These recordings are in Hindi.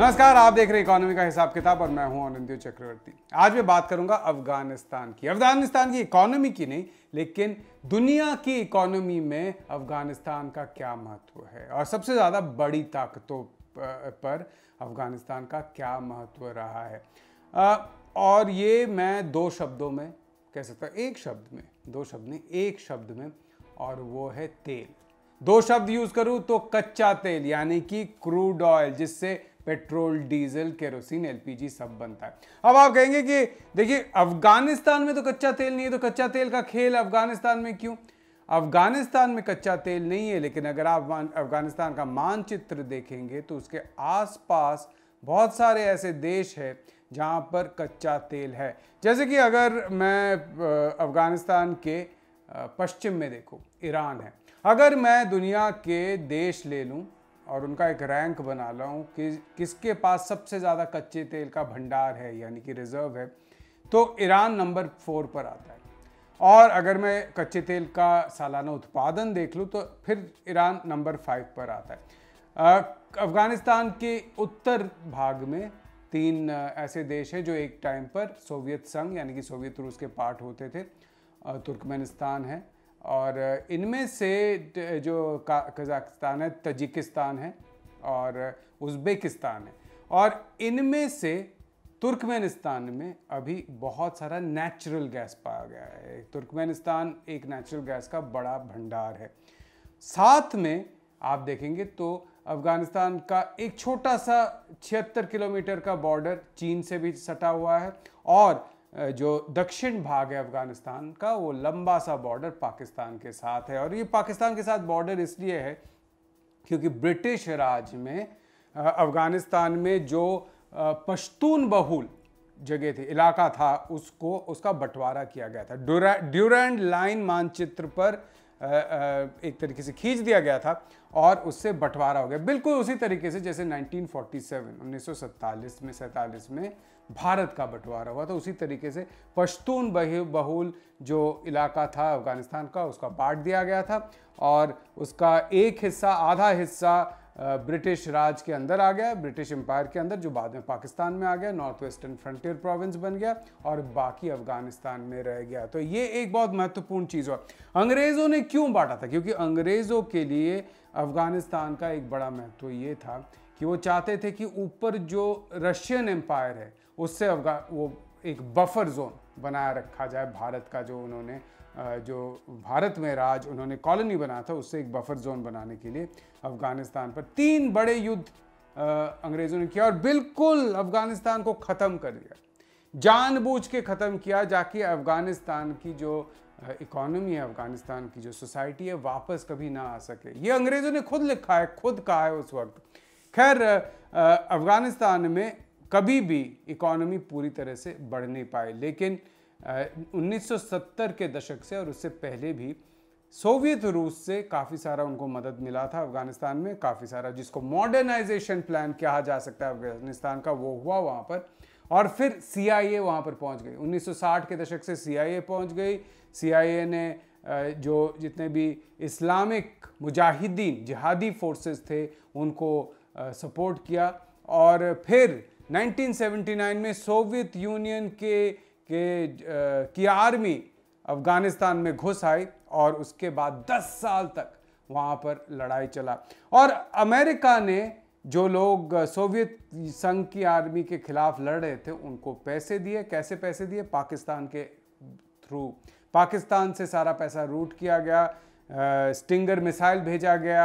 नमस्कार, आप देख रहे हैं इकोनॉमी का हिसाब किताब और मैं हूँ अनंत चक्रवर्ती। आज मैं बात करूँगा अफ़गानिस्तान की। अफ़गानिस्तान की इकोनॉमी की नहीं, लेकिन दुनिया की इकोनॉमी में अफ़गानिस्तान का क्या महत्व है? और सबसे ज़्यादा बड़ी ताकतों पर अफ़गानिस्तान का क्या महत्व रहा है? और ये मैं दो शब्दों में कह सकता हूँ, एक शब्द में, दो शब्द नहीं, एक शब्द में, और वो है तेल। दो शब्द यूज़ करूँ तो कच्चा तेल, यानी कि क्रूड ऑयल, जिससे पेट्रोल, डीजल, केरोसिन, एलपीजी सब बनता है। अब आप कहेंगे कि देखिए, अफ़गानिस्तान में तो कच्चा तेल नहीं है तो कच्चा तेल का खेल अफ़गानिस्तान में क्यों? अफ़गानिस्तान में कच्चा तेल नहीं है, लेकिन अगर आप अफ़गानिस्तान का मानचित्र देखेंगे तो उसके आसपास बहुत सारे ऐसे देश हैं, जहाँ पर कच्चा तेल है। जैसे कि अगर मैं अफ़गानिस्तान के पश्चिम में देखूँ, ईरान है। अगर मैं दुनिया के देश ले लूँ और उनका एक रैंक बना लाऊं कि किसके पास सबसे ज़्यादा कच्चे तेल का भंडार है, यानी कि रिज़र्व है। तो ईरान नंबर फोर पर आता है। और अगर मैं कच्चे तेल का सालाना उत्पादन देख लूँ तो फिर ईरान नंबर फाइव पर आता है। अफ़गानिस्तान के उत्तर भाग में तीन ऐसे देश हैं जो एक टाइम पर सोवियत संघ, यानी कि सोवियत रूस के पार्ट होते थे। तुर्कमेनिस्तान है और इनमें से जो कजाकिस्तान है, तजिकिस्तान है और उज़्बेकिस्तान है। और इनमें से तुर्कमेनिस्तान में अभी बहुत सारा नेचुरल गैस पाया गया है। तुर्कमेनिस्तान एक नेचुरल गैस का बड़ा भंडार है। साथ में आप देखेंगे तो अफ़गानिस्तान का एक छोटा सा छिहत्तर किलोमीटर का बॉर्डर चीन से भी सटा हुआ है और जो दक्षिण भाग है अफ़गानिस्तान का, वो लंबा सा बॉर्डर पाकिस्तान के साथ है। और ये पाकिस्तान के साथ बॉर्डर इसलिए है क्योंकि ब्रिटिश राज में अफ़गानिस्तान में जो पश्तून बहुल जगह थी, इलाका था, उसको, उसका बंटवारा किया गया था। ड्यूरैंड लाइन मानचित्र पर एक तरीके से खींच दिया गया था और उससे बंटवारा हो गया। बिल्कुल उसी तरीके से जैसे 1947 1947 में, सैतालीस में भारत का बंटवारा हुआ था, उसी तरीके से पश्तून बहुल जो इलाका था अफ़गानिस्तान का, उसका बांट दिया गया था और उसका एक हिस्सा, आधा हिस्सा ब्रिटिश राज के अंदर आ गया, ब्रिटिश एम्पायर के अंदर, जो बाद में पाकिस्तान में आ गया नॉर्थ वेस्टर्न फ्रंटियर प्रोविंस बन गया और बाकी अफ़गानिस्तान में रह गया। तो ये एक बहुत महत्वपूर्ण चीज़ हुआ। अंग्रेज़ों ने क्यों बांटा था? क्योंकि अंग्रेज़ों के लिए अफ़गानिस्तान का एक बड़ा महत्व ये था कि वो चाहते थे कि ऊपर जो रशियन एम्पायर है, उससे अफगान वो एक बफर जोन बनाया रखा जाए, भारत का जो उन्होंने जो भारत में राज उन्होंने कॉलोनी बनाया था, उससे एक बफर जोन बनाने के लिए अफ़गानिस्तान पर तीन बड़े युद्ध अंग्रेज़ों ने किया और बिल्कुल अफ़गानिस्तान को ख़त्म कर दिया। जानबूझ के ख़त्म किया, जाकि अफ़गानिस्तान की जो इकोनॉमी है, अफ़गानिस्तान की जो सोसाइटी है, वापस कभी ना आ सके। ये अंग्रेज़ों ने खुद लिखा है, खुद कहा है उस वक्त। खैर अफ़गानिस्तान में कभी भी इकोनॉमी पूरी तरह से बढ़ नहीं पाए लेकिन 1970 के दशक से और उससे पहले भी सोवियत रूस से काफ़ी सारा उनको मदद मिला था अफ़गानिस्तान में, काफ़ी सारा जिसको मॉडर्नाइजेशन प्लान कहा जा सकता है अफ़गानिस्तान का, वो हुआ वहाँ पर। और फिर सी आई ए वहाँ पर पहुँच गई। 1960 के दशक से सी आई ए पहुँच गई। सी आई ए ने जो जितने भी इस्लामिक मुजाहिदीन, जिहादी फोर्सेस थे, उनको सपोर्ट किया। और फिर 1979 में सोवियत यूनियन के के की आर्मी अफ़गानिस्तान में घुस आई और उसके बाद 10 साल तक वहाँ पर लड़ाई चला। और अमेरिका ने जो लोग सोवियत संघ की आर्मी के खिलाफ लड़ रहे थे, उनको पैसे दिए। कैसे पैसे दिए? पाकिस्तान के थ्रू। पाकिस्तान से सारा पैसा रूट किया गया स्टिंगर मिसाइल भेजा गया,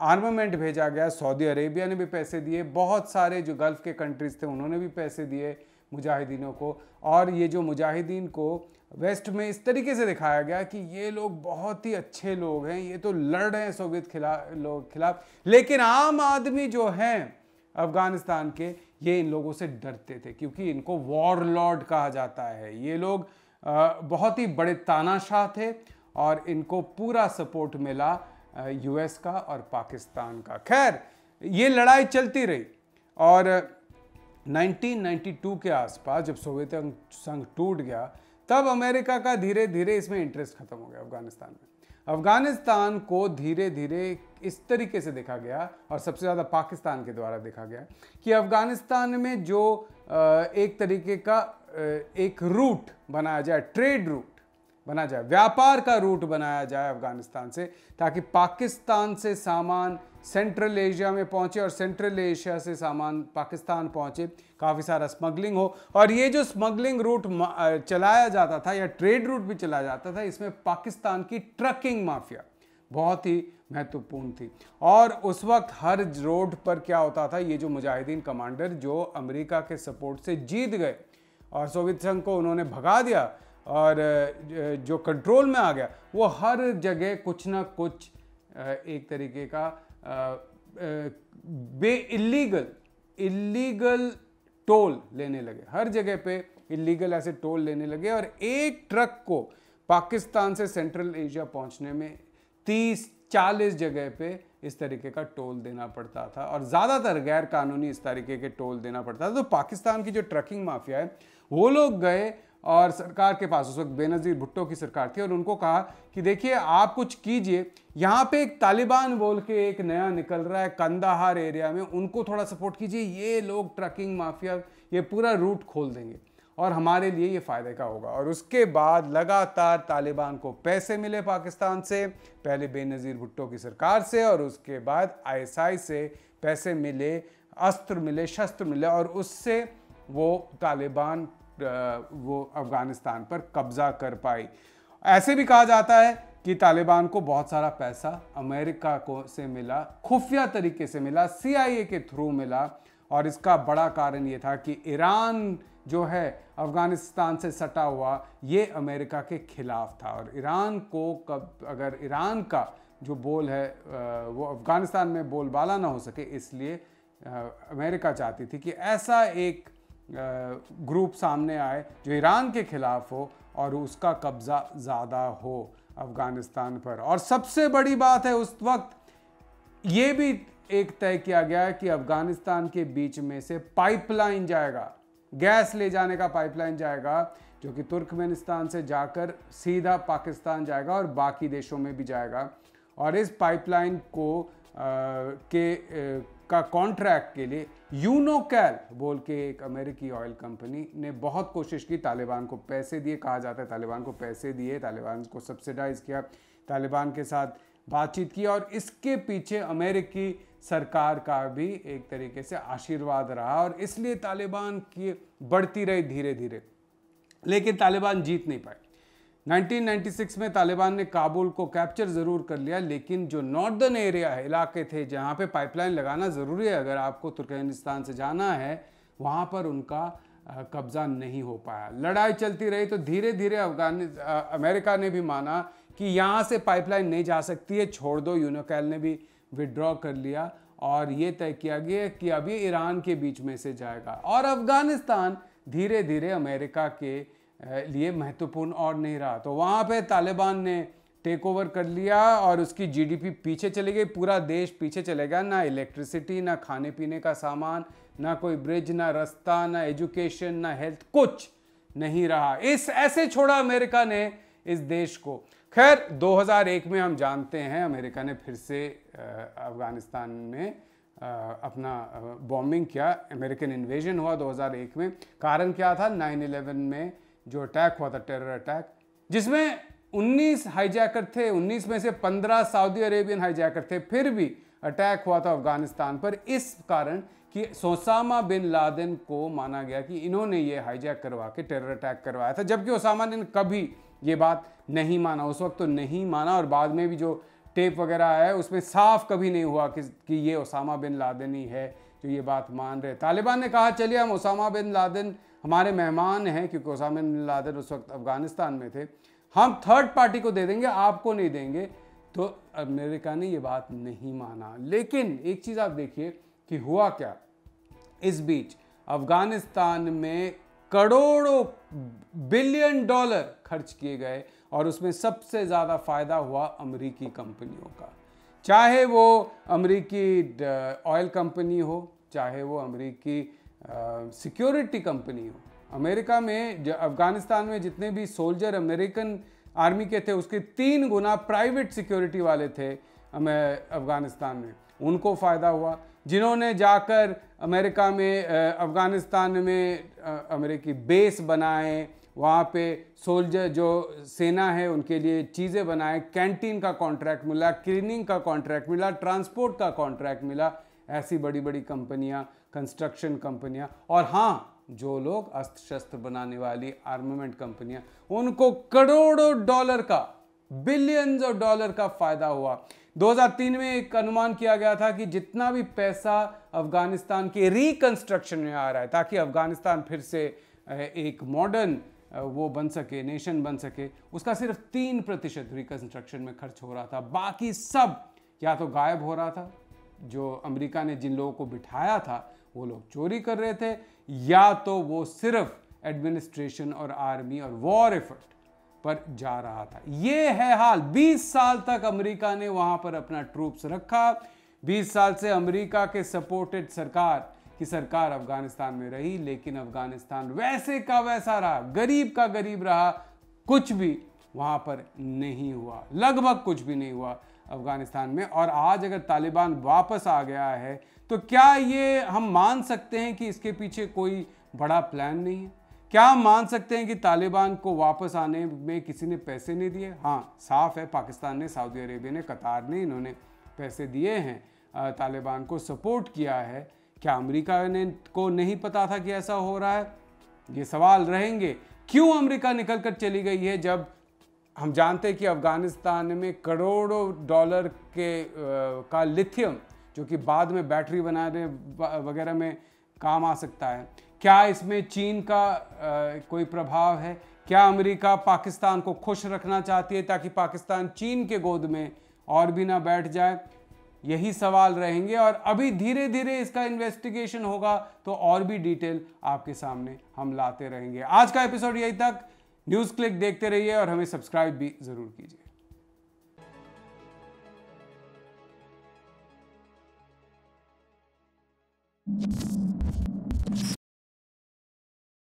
आर्मामेंट भेजा गया, सऊदी अरेबिया ने भी पैसे दिए। बहुत सारे जो गल्फ़ के कंट्रीज़ थे, उन्होंने भी पैसे दिए। मुजाहिदीनों को। और ये जो मुजाहिदीन को वेस्ट में इस तरीके से दिखाया गया कि ये लोग बहुत ही अच्छे लोग हैं, ये तो लड़ रहे हैं सोवियत खिलाफ लोग खिलाफ। लेकिन आम आदमी जो हैं अफ़गानिस्तान के, ये इन लोगों से डरते थे, क्योंकि इनको वॉर लॉर्ड कहा जाता है। ये लोग बहुत ही बड़े तानाशाह थे और इनको पूरा सपोर्ट मिला यूएस का और पाकिस्तान का। खैर, ये लड़ाई चलती रही और 1992 के आसपास जब सोवियत संघ टूट गया, तब अमेरिका का धीरे धीरे इसमें इंटरेस्ट खत्म हो गया अफ़गानिस्तान में। अफ़गानिस्तान को धीरे धीरे इस तरीके से देखा गया और सबसे ज़्यादा पाकिस्तान के द्वारा देखा गया कि अफ़गानिस्तान में जो एक तरीके का एक रूट बनाया जाए ट्रेड रूट बना जाए, व्यापार का रूट बनाया जाए अफ़गानिस्तान से, ताकि पाकिस्तान से सामान सेंट्रल एशिया में पहुँचे और सेंट्रल एशिया से सामान पाकिस्तान पहुँचे। काफ़ी सारा स्मगलिंग हो और ये जो स्मगलिंग रूट चलाया जाता था या ट्रेड रूट भी चलाया जाता था, इसमें पाकिस्तान की ट्रकिंग माफिया बहुत ही महत्वपूर्ण थी। और उस वक्त हर रोड पर क्या होता था, ये जो मुजाहिदीन कमांडर जो अमेरिका के सपोर्ट से जीत गए और सोवियत संघ को उन्होंने भगा दिया और जो कंट्रोल में आ गया, वो हर जगह कुछ ना कुछ एक तरीके का बे इलीगल इलीगल टोल लेने लगे। हर जगह पे इलीगल ऐसे टोल लेने लगे और एक ट्रक को पाकिस्तान से सेंट्रल एशिया पहुँचने में 30 40 जगह पे इस तरीके का टोल देना पड़ता था और ज़्यादातर गैर कानूनी इस तरीके के टोल देना पड़ता था। तो पाकिस्तान की जो ट्रकिंग माफिया है, वो लोग गए और सरकार के पास, उस वक्त बेनज़ीर भुट्टो की सरकार थी और उनको कहा कि देखिए, आप कुछ कीजिए। यहाँ पे एक तालिबान बोल के एक नया निकल रहा है, कंदाहार एरिया में। उनको थोड़ा सपोर्ट कीजिए। ये लोग ट्रकिंग माफिया, ये पूरा रूट खोल देंगे और हमारे लिए ये फ़ायदे का होगा। और उसके बाद लगातार तालिबान को पैसे मिले पाकिस्तान से, पहले बेनज़ीर भुट्टो की सरकार से और उसके बाद आईएसआई से पैसे मिले, अस्त्र मिले, शस्त्र मिले और उससे वो तालिबान वो अफ़गानिस्तान पर कब्ज़ा कर पाई। ऐसे भी कहा जाता है कि तालिबान को बहुत सारा पैसा अमेरिका को से मिला, खुफिया तरीके से मिला सीआईए के थ्रू मिला और इसका बड़ा कारण ये था कि ईरान जो है अफ़गानिस्तान से सटा हुआ, ये अमेरिका के खिलाफ था और ईरान को कब, अगर ईरान का जो बोल है वो अफ़गानिस्तान में बोलबाला ना हो सके, इसलिए अमेरिका चाहती थी कि ऐसा एक ग्रुप सामने आए जो ईरान के खिलाफ हो और उसका कब्ज़ा ज़्यादा हो अफ़गानिस्तान पर। और सबसे बड़ी बात है उस वक्त ये भी एक तय किया गया है कि अफ़गानिस्तान के बीच में से पाइपलाइन जाएगा गैस ले जाने का पाइपलाइन जाएगा जो कि तुर्कमेनिस्तान से जाकर सीधा पाकिस्तान जाएगा और बाकी देशों में भी जाएगा। और इस पाइपलाइन को आ, के आ, का कॉन्ट्रैक्ट के लिए यूनोकैल बोल के एक अमेरिकी ऑयल कंपनी ने बहुत कोशिश की, तालिबान को पैसे दिए, कहा जाता है तालिबान को पैसे दिए, तालिबान को सब्सिडाइज किया, तालिबान के साथ बातचीत की और इसके पीछे अमेरिकी सरकार का भी एक तरीके से आशीर्वाद रहा और इसलिए तालिबान की बढ़ती रही धीरे धीरे लेकिन तालिबान जीत नहीं पाए 1996 में तालिबान ने काबुल को कैप्चर ज़रूर कर लिया, लेकिन जो नॉर्दर्न एरिया है, इलाके थे जहाँ पे पाइपलाइन लगाना ज़रूरी है, अगर आपको तुर्कमेनिस्तान से जाना है, वहाँ पर उनका कब्ज़ा नहीं हो पाया। लड़ाई चलती रही तो धीरे धीरे अफगान अमेरिका ने भी माना कि यहाँ से पाइपलाइन नहीं जा सकती है, छोड़ दो यूनोकैल ने भी विड्रॉ कर लिया और ये तय किया गया कि अभी ईरान के बीच में से जाएगा। और अफ़गानिस्तान धीरे धीरे अमेरिका के लिए महत्वपूर्ण और नहीं रहा। तो वहाँ पे तालिबान ने टेक ओवर कर लिया और उसकी जीडीपी पीछे चली गई, पूरा देश पीछे चलेगा ना इलेक्ट्रिसिटी ना खाने पीने का सामान, ना कोई ब्रिज ना रास्ता, ना एजुकेशन ना हेल्थ कुछ नहीं रहा। इस, ऐसे छोड़ा अमेरिका ने इस देश को। खैर 2001 में हम जानते हैं, अमेरिका ने फिर से अफ़गानिस्तान में अपना बॉम्बिंग किया। अमेरिकन इन्वेजन हुआ 2001 में। कारण क्या था? 9/11 में जो अटैक हुआ था टेरर अटैक जिसमें 19 हाईजैकर थे 19 में से 15 सऊदी अरेबियन हाईजैकर थे फिर भी अटैक हुआ था अफ़गानिस्तान पर। इस कारण कि सोसामा बिन लादेन को माना गया कि इन्होंने ये हाईजैक करवा के टेरर अटैक करवाया था जबकि ओसामा ने कभी ये बात नहीं माना। उस वक्त तो नहीं माना और बाद में भी जो टेप वगैरह है उसमें साफ़ कभी नहीं हुआ कि, कि ये ओसामा बिन लादेन ही है जो ये बात मान रहे तालिबान ने कहा चलिए हम ओसामा बिन लादेन हमारे मेहमान हैं, क्योंकि बिन लादेन उस वक्त अफ़गानिस्तान में थे। हम थर्ड पार्टी को दे देंगे, आपको नहीं देंगे। तो अमेरिका ने ये बात नहीं माना। लेकिन एक चीज़ आप देखिए कि हुआ क्या। इस बीच अफ़गानिस्तान में करोड़ों बिलियन डॉलर खर्च किए गए और उसमें सबसे ज़्यादा फ़ायदा हुआ अमरीकी कंपनियों का। चाहे वो अमरीकी ऑयल कंपनी हो, चाहे वो अमरीकी सिक्योरिटी कंपनी हो। अमेरिका में अफ़गानिस्तान में जितने भी सोल्जर अमेरिकन आर्मी के थे, उसके तीन गुना प्राइवेट सिक्योरिटी वाले थे अफ़गानिस्तान में। उनको फ़ायदा हुआ, जिन्होंने जाकर अमेरिका में अफ़गानिस्तान में अमेरिकी बेस बनाए, वहाँ पे सोल्जर जो सेना है, उनके लिए चीज़ें बनाए कैंटीन का कॉन्ट्रैक्ट मिला क्लीनिंग का कॉन्ट्रैक्ट मिला ट्रांसपोर्ट का कॉन्ट्रैक्ट मिला, ऐसी बड़ी बड़ी कंपनियाँ कंस्ट्रक्शन कंपनियाँ और हाँ जो लोग अस्त्र शस्त्र बनाने वाली आर्मामेंट कंपनियाँ उनको करोड़ों डॉलर का बिलियंस ऑफ़ डॉलर का फ़ायदा हुआ। 2003 में एक अनुमान किया गया था कि जितना भी पैसा अफ़गानिस्तान के रिकंस्ट्रक्शन में आ रहा है, ताकि अफ़गानिस्तान फिर से एक मॉडर्न वो बन सके नेशन बन सके, उसका सिर्फ़ तीन प्रतिशत रिकंस्ट्रक्शन में खर्च हो रहा था। बाकी सब या तो गायब हो रहा था, जो अमेरिका ने जिन लोगों को बिठाया था वो लोग चोरी कर रहे थे, या तो वो सिर्फ़ एडमिनिस्ट्रेशन और आर्मी और वॉर एफर्ट पर जा रहा था। ये है हाल। 20 साल तक अमेरिका ने वहाँ पर अपना ट्रूप्स रखा। 20 साल से अमेरिका के सपोर्टेड सरकार, की सरकार अफ़गानिस्तान में रही, लेकिन अफ़गानिस्तान वैसे का वैसा रहा, गरीब का गरीब रहा, कुछ भी वहाँ पर नहीं हुआ। लगभग कुछ भी नहीं हुआ अफ़गानिस्तान में। और आज अगर तालिबान वापस आ गया है तो क्या ये हम मान सकते हैं कि इसके पीछे कोई बड़ा प्लान नहीं है? क्या हम मान सकते हैं कि तालिबान को वापस आने में किसी ने पैसे नहीं दिए? हाँ साफ़ है, पाकिस्तान ने, सऊदी अरेबिया ने, कतार ने, इन्होंने पैसे दिए हैं। तालिबान को सपोर्ट किया है। क्या अमेरिका ने, को नहीं पता था कि ऐसा हो रहा है? ये सवाल रहेंगे। क्यों अमेरिका निकल कर चली गई है जब हम जानते हैं कि अफ़गानिस्तान में करोड़ों डॉलर के का लिथियम जो कि बाद में बैटरी बनाने वगैरह में काम आ सकता है। क्या इसमें चीन का आ, कोई प्रभाव है? क्या अमेरिका पाकिस्तान को खुश रखना चाहती है ताकि पाकिस्तान चीन के गोद में और भी ना बैठ जाए? यही सवाल रहेंगे और अभी धीरे धीरे इसका इन्वेस्टिगेशन होगा तो और भी डिटेल आपके सामने हम लाते रहेंगे। आज का एपिसोड यही तक। न्यूज़ क्लिक देखते रहिए और हमें सब्सक्राइब भी ज़रूर कीजिए।